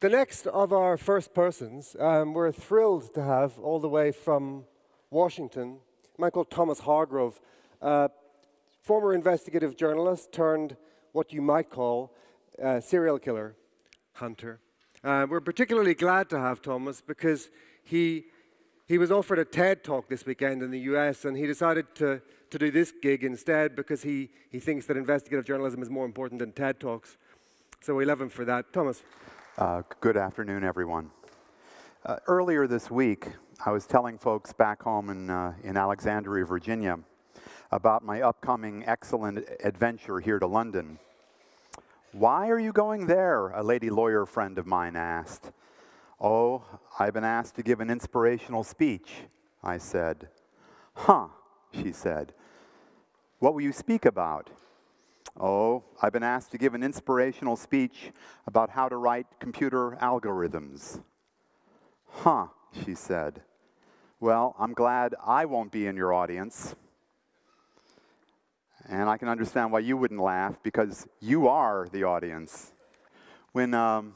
The next of our first persons, um, we're thrilled to have all the way from Washington, called Thomas Hargrove, uh, former investigative journalist turned what you might call serial killer hunter. Uh, we're particularly glad to have Thomas because he, he was offered a TED talk this weekend in the US and he decided to, to do this gig instead because he, he thinks that investigative journalism is more important than TED talks. So we love him for that. Thomas. Uh, good afternoon, everyone. Uh, earlier this week, I was telling folks back home in, uh, in Alexandria, Virginia, about my upcoming excellent adventure here to London. Why are you going there? A lady lawyer friend of mine asked. Oh, I've been asked to give an inspirational speech, I said. Huh, she said. What will you speak about? Oh, I've been asked to give an inspirational speech about how to write computer algorithms. Huh, she said. Well, I'm glad I won't be in your audience. And I can understand why you wouldn't laugh because you are the audience. When, um,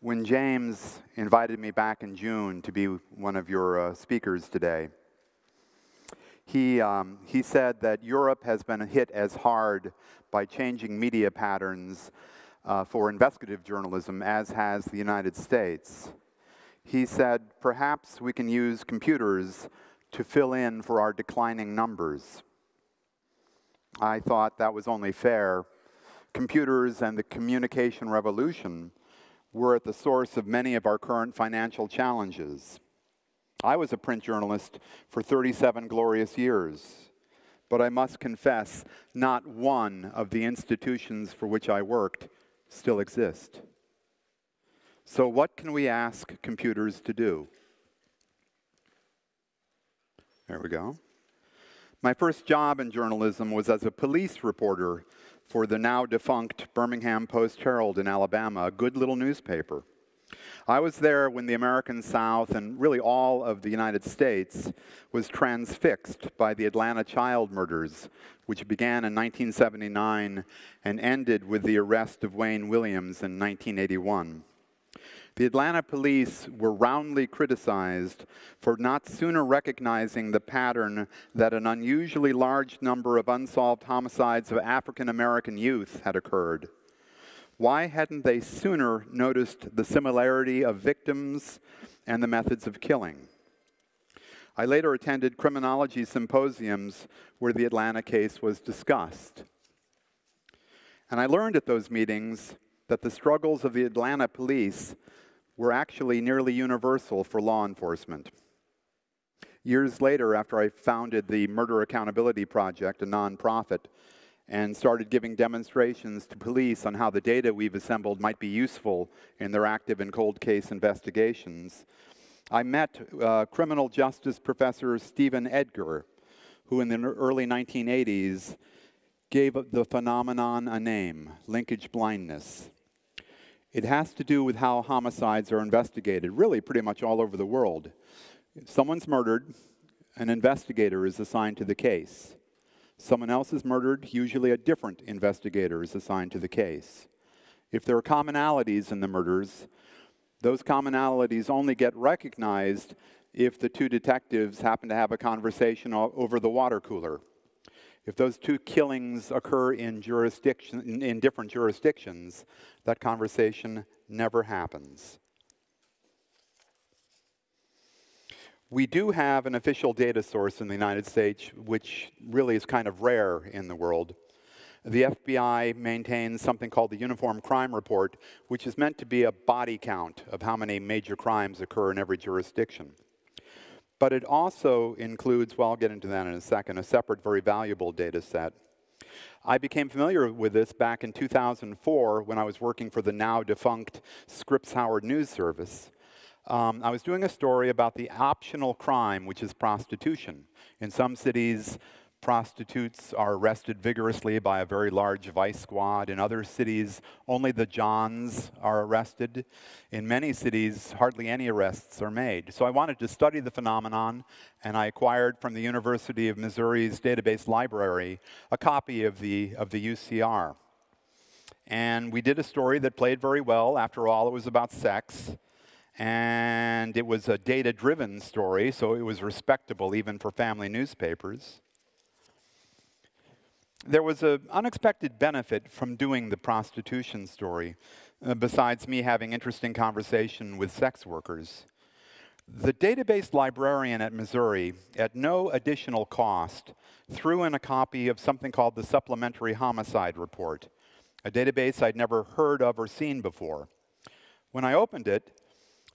when James invited me back in June to be one of your uh, speakers today, he, um, he said that Europe has been hit as hard by changing media patterns uh, for investigative journalism as has the United States. He said, perhaps we can use computers to fill in for our declining numbers. I thought that was only fair. Computers and the communication revolution were at the source of many of our current financial challenges. I was a print journalist for 37 glorious years, but I must confess, not one of the institutions for which I worked still exist. So, what can we ask computers to do? There we go. My first job in journalism was as a police reporter for the now defunct Birmingham Post Herald in Alabama, a good little newspaper. I was there when the American South and really all of the United States was transfixed by the Atlanta child murders, which began in 1979 and ended with the arrest of Wayne Williams in 1981. The Atlanta police were roundly criticized for not sooner recognizing the pattern that an unusually large number of unsolved homicides of African American youth had occurred. Why hadn't they sooner noticed the similarity of victims and the methods of killing? I later attended criminology symposiums where the Atlanta case was discussed. And I learned at those meetings that the struggles of the Atlanta police were actually nearly universal for law enforcement. Years later, after I founded the Murder Accountability Project, a nonprofit, and started giving demonstrations to police on how the data we've assembled might be useful in their active and cold case investigations, I met uh, criminal justice professor Steven Egger, who in the early 1980s gave the phenomenon a name, linkage blindness. It has to do with how homicides are investigated, really pretty much all over the world. If someone's murdered, an investigator is assigned to the case. Someone else is murdered, usually a different investigator is assigned to the case. If there are commonalities in the murders, those commonalities only get recognized if the two detectives happen to have a conversation over the water cooler if those two killings occur in, jurisdiction, in different jurisdictions, that conversation never happens. We do have an official data source in the United States, which really is kind of rare in the world. The FBI maintains something called the Uniform Crime Report, which is meant to be a body count of how many major crimes occur in every jurisdiction. But it also includes, well, I'll get into that in a second, a separate, very valuable data set. I became familiar with this back in 2004 when I was working for the now defunct Scripps Howard News Service. Um, I was doing a story about the optional crime, which is prostitution. In some cities, prostitutes are arrested vigorously by a very large vice squad. In other cities, only the Johns are arrested. In many cities, hardly any arrests are made. So I wanted to study the phenomenon, and I acquired from the University of Missouri's database library a copy of the, of the UCR. And we did a story that played very well. After all, it was about sex. And it was a data driven story, so it was respectable even for family newspapers. There was an unexpected benefit from doing the prostitution story, uh, besides me having interesting conversation with sex workers. The database librarian at Missouri, at no additional cost, threw in a copy of something called the Supplementary Homicide Report, a database I'd never heard of or seen before. When I opened it,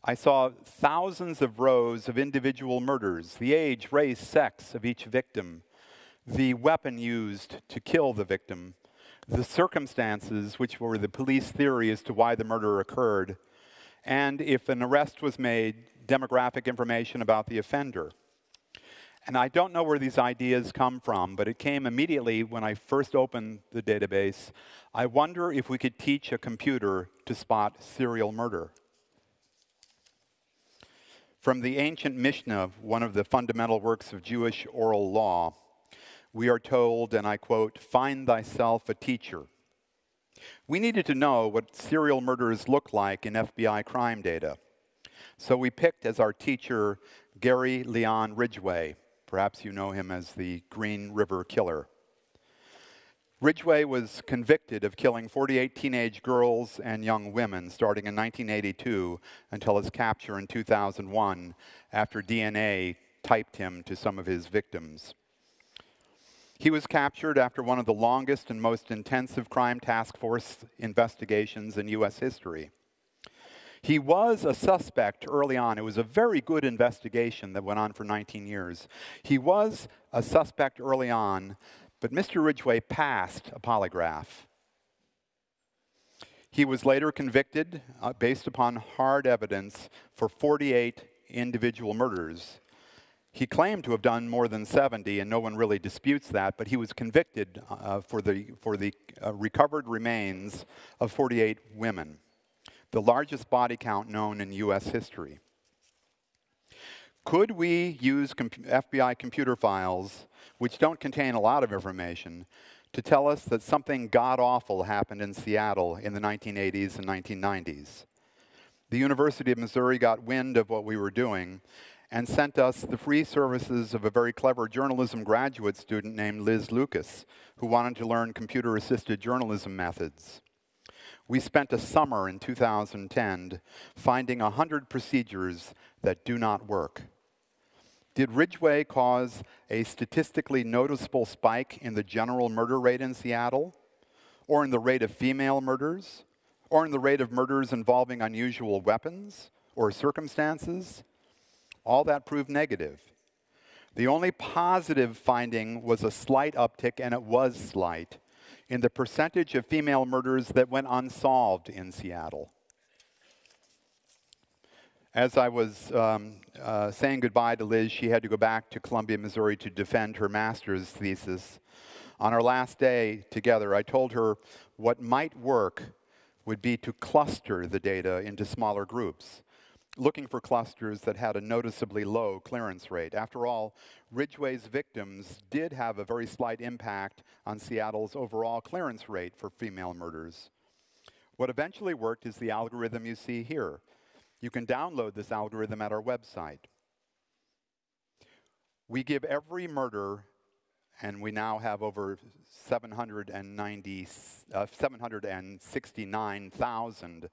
I saw thousands of rows of individual murders, the age, race, sex of each victim, the weapon used to kill the victim, the circumstances, which were the police theory as to why the murder occurred, and if an arrest was made, demographic information about the offender. And I don't know where these ideas come from, but it came immediately when I first opened the database. I wonder if we could teach a computer to spot serial murder. From the ancient Mishnah, one of the fundamental works of Jewish oral law, we are told, and I quote, find thyself a teacher. We needed to know what serial murders look like in FBI crime data. So we picked as our teacher Gary Leon Ridgway. Perhaps you know him as the Green River Killer. Ridgway was convicted of killing 48 teenage girls and young women starting in 1982 until his capture in 2001 after DNA typed him to some of his victims. He was captured after one of the longest and most intensive crime task force investigations in U.S. history. He was a suspect early on. It was a very good investigation that went on for 19 years. He was a suspect early on but Mr. Ridgway passed a polygraph. He was later convicted uh, based upon hard evidence for 48 individual murders. He claimed to have done more than 70, and no one really disputes that, but he was convicted uh, for the, for the uh, recovered remains of 48 women, the largest body count known in U.S. history. Could we use FBI computer files, which don't contain a lot of information, to tell us that something god awful happened in Seattle in the 1980s and 1990s? The University of Missouri got wind of what we were doing and sent us the free services of a very clever journalism graduate student named Liz Lucas, who wanted to learn computer assisted journalism methods. We spent a summer in 2010 finding 100 procedures that do not work. Did Ridgway cause a statistically noticeable spike in the general murder rate in Seattle? Or in the rate of female murders? Or in the rate of murders involving unusual weapons or circumstances? All that proved negative. The only positive finding was a slight uptick, and it was slight, in the percentage of female murders that went unsolved in Seattle. As I was um, uh, saying goodbye to Liz, she had to go back to Columbia, Missouri to defend her master's thesis. On our last day together, I told her what might work would be to cluster the data into smaller groups, looking for clusters that had a noticeably low clearance rate. After all, Ridgway's victims did have a very slight impact on Seattle's overall clearance rate for female murders. What eventually worked is the algorithm you see here. You can download this algorithm at our website. We give every murder, and we now have over 790, uh, 769,000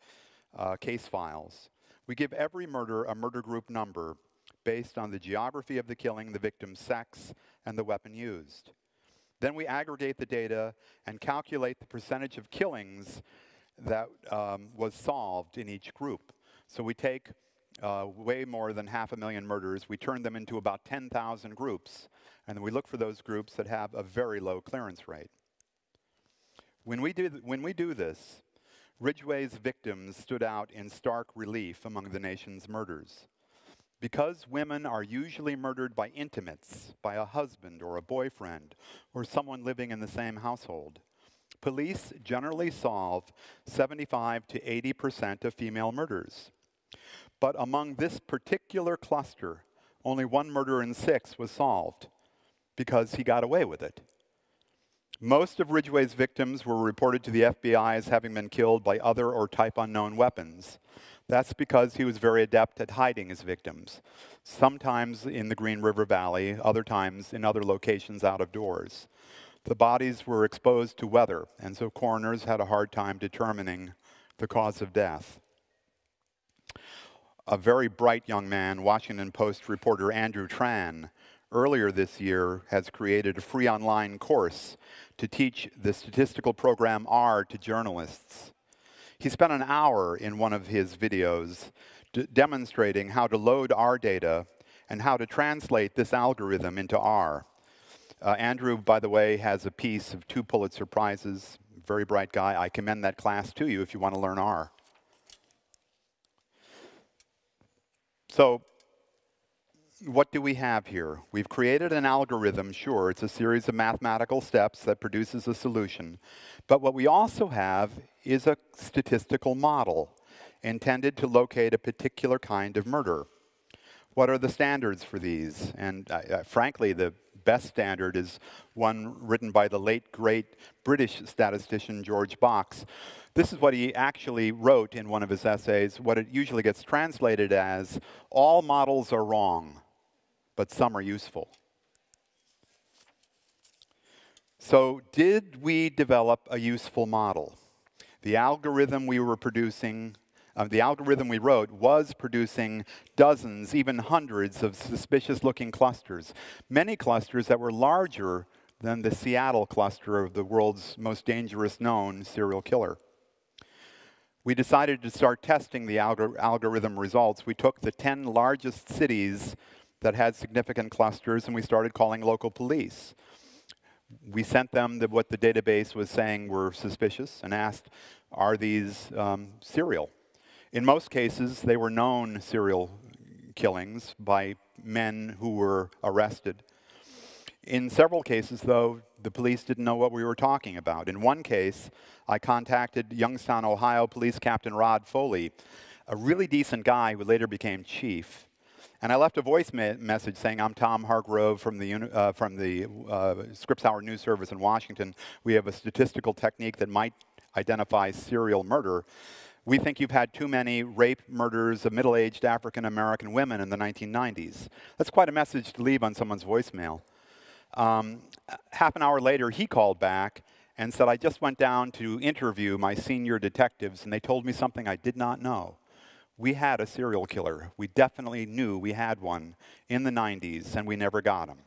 uh, case files. We give every murder a murder group number based on the geography of the killing, the victim's sex, and the weapon used. Then we aggregate the data and calculate the percentage of killings that um, was solved in each group. So we take uh, way more than half a million murders, we turn them into about 10,000 groups, and we look for those groups that have a very low clearance rate. When we do, when we do this, Ridgway's victims stood out in stark relief among the nation's murders. Because women are usually murdered by intimates, by a husband or a boyfriend, or someone living in the same household, police generally solve 75 to 80% of female murders. But among this particular cluster, only one murder in six was solved because he got away with it. Most of Ridgway's victims were reported to the FBI as having been killed by other or type unknown weapons. That's because he was very adept at hiding his victims, sometimes in the Green River Valley, other times in other locations out of doors. The bodies were exposed to weather, and so coroners had a hard time determining the cause of death. A very bright young man, Washington Post reporter Andrew Tran, earlier this year has created a free online course to teach the statistical program R to journalists. He spent an hour in one of his videos demonstrating how to load R data and how to translate this algorithm into R. Uh, Andrew, by the way, has a piece of two Pulitzer Prizes. Very bright guy. I commend that class to you if you want to learn R. So what do we have here? We've created an algorithm, sure, it's a series of mathematical steps that produces a solution. But what we also have is a statistical model intended to locate a particular kind of murder. What are the standards for these? And uh, uh, frankly, the best standard is one written by the late, great British statistician George Box. This is what he actually wrote in one of his essays, what it usually gets translated as, all models are wrong but some are useful. So, did we develop a useful model? The algorithm we were producing, uh, the algorithm we wrote was producing dozens, even hundreds of suspicious looking clusters. Many clusters that were larger than the Seattle cluster of the world's most dangerous known serial killer. We decided to start testing the algor algorithm results. We took the 10 largest cities that had significant clusters, and we started calling local police. We sent them the, what the database was saying were suspicious and asked, are these um, serial? In most cases, they were known serial killings by men who were arrested. In several cases, though, the police didn't know what we were talking about. In one case, I contacted Youngstown, Ohio Police Captain Rod Foley, a really decent guy who later became chief. And I left a voice me message saying, I'm Tom Hargrove from the, uh, from the uh, Scripps Howard News Service in Washington. We have a statistical technique that might identify serial murder. We think you've had too many rape murders of middle aged African American women in the 1990s. That's quite a message to leave on someone's voicemail. Um, half an hour later, he called back and said, I just went down to interview my senior detectives, and they told me something I did not know we had a serial killer. We definitely knew we had one in the 90s, and we never got him.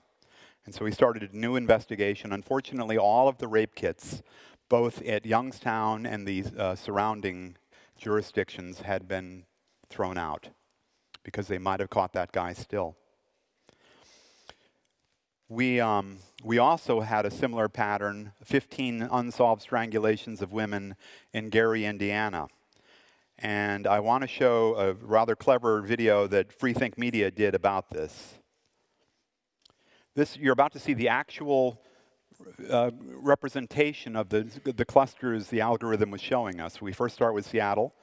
And so we started a new investigation. Unfortunately, all of the rape kits, both at Youngstown and the uh, surrounding jurisdictions, had been thrown out because they might have caught that guy still. We, um, we also had a similar pattern 15 unsolved strangulations of women in Gary, Indiana. And I want to show a rather clever video that Freethink Media did about this. This, you're about to see the actual uh, representation of the, the clusters the algorithm was showing us. We first start with Seattle,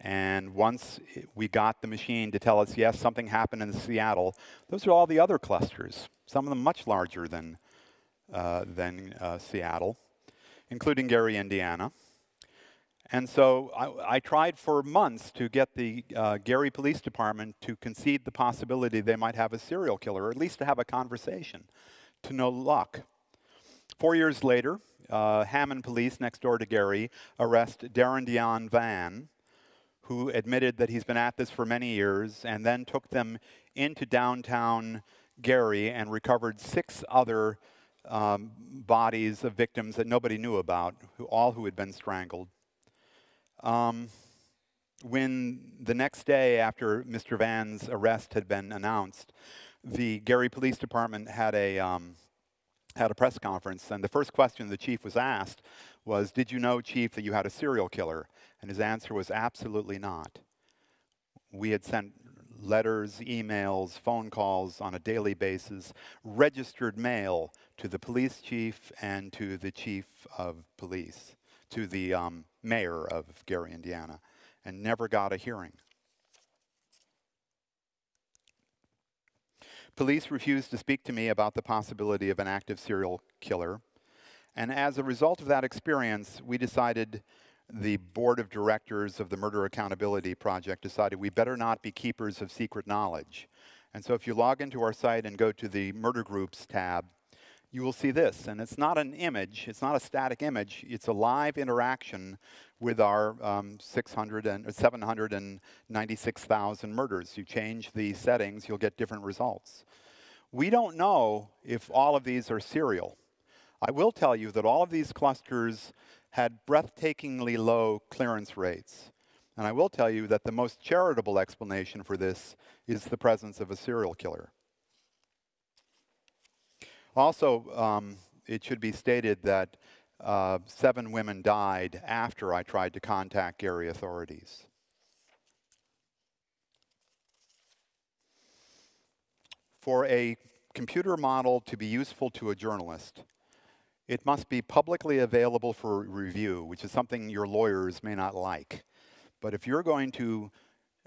and once we got the machine to tell us, yes, something happened in Seattle, those are all the other clusters, some of them much larger than, uh, than uh, Seattle, including Gary, Indiana. And so I, I, tried for months to get the uh, Gary Police Department to concede the possibility they might have a serial killer, or at least to have a conversation, to no luck. Four years later, uh, Hammond Police, next door to Gary, arrest Darren Deon Vann, who admitted that he's been at this for many years, and then took them into downtown Gary and recovered six other um, bodies of victims that nobody knew about, who, all who had been strangled. Um, when the next day after Mr. Vann's arrest had been announced, the Gary Police Department had a, um, had a press conference, and the first question the chief was asked was, Did you know, chief, that you had a serial killer? And his answer was, Absolutely not. We had sent letters, emails, phone calls on a daily basis, registered mail to the police chief and to the chief of police to the um, mayor of Gary, Indiana, and never got a hearing. Police refused to speak to me about the possibility of an active serial killer. And as a result of that experience, we decided, the board of directors of the Murder Accountability Project decided we better not be keepers of secret knowledge. And so if you log into our site and go to the Murder Groups tab, you will see this. And it's not an image, it's not a static image, it's a live interaction with our um, 600 and 796,000 murders. You change the settings, you'll get different results. We don't know if all of these are serial. I will tell you that all of these clusters had breathtakingly low clearance rates. And I will tell you that the most charitable explanation for this is the presence of a serial killer. Also, um, it should be stated that uh, seven women died after I tried to contact Gary authorities. For a computer model to be useful to a journalist, it must be publicly available for review, which is something your lawyers may not like. But if you're going to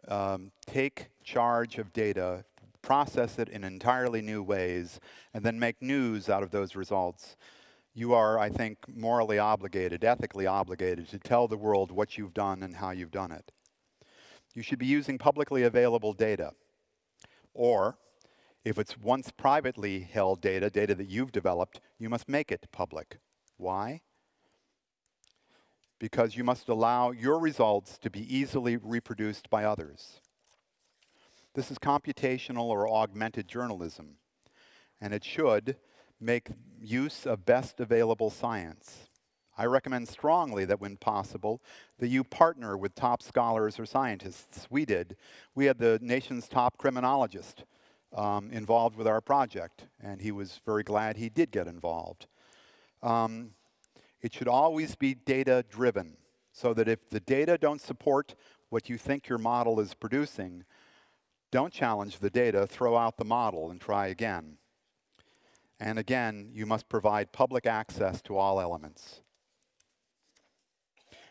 um, take charge of data, process it in entirely new ways, and then make news out of those results, you are, I think, morally obligated, ethically obligated to tell the world what you've done and how you've done it. You should be using publicly available data. Or, if it's once privately held data, data that you've developed, you must make it public. Why? Because you must allow your results to be easily reproduced by others. This is computational or augmented journalism, and it should make use of best available science. I recommend strongly that when possible, that you partner with top scholars or scientists. We did. We had the nation's top criminologist um, involved with our project, and he was very glad he did get involved. Um, it should always be data driven, so that if the data don't support what you think your model is producing, don't challenge the data, throw out the model and try again. And again, you must provide public access to all elements.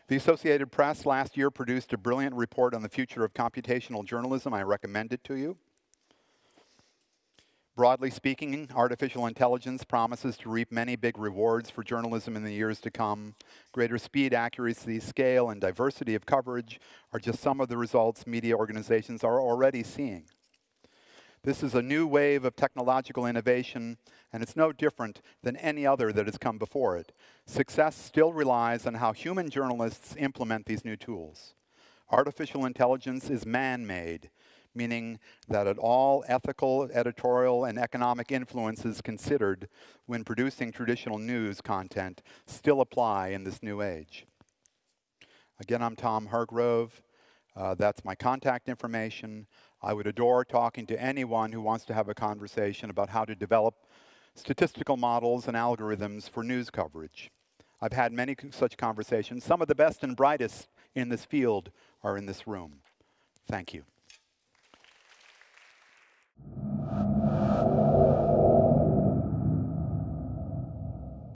The Associated Press last year produced a brilliant report on the future of computational journalism. I recommend it to you. Broadly speaking, artificial intelligence promises to reap many big rewards for journalism in the years to come. Greater speed, accuracy, scale, and diversity of coverage are just some of the results media organizations are already seeing. This is a new wave of technological innovation, and it's no different than any other that has come before it. Success still relies on how human journalists implement these new tools. Artificial intelligence is man-made, meaning that at all ethical, editorial, and economic influences considered when producing traditional news content still apply in this new age. Again, I'm Tom Hargrove. Uh, that's my contact information. I would adore talking to anyone who wants to have a conversation about how to develop statistical models and algorithms for news coverage. I've had many such conversations. Some of the best and brightest in this field are in this room. Thank you. you